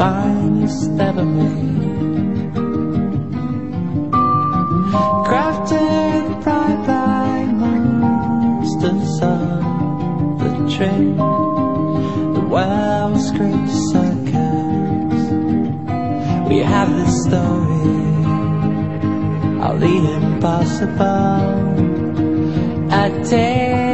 finest ever made. Crafted pride by monsters of the trade. The Wells Great Circus. We have this story of the impossible. A tale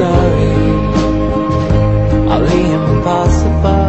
story of the impossible.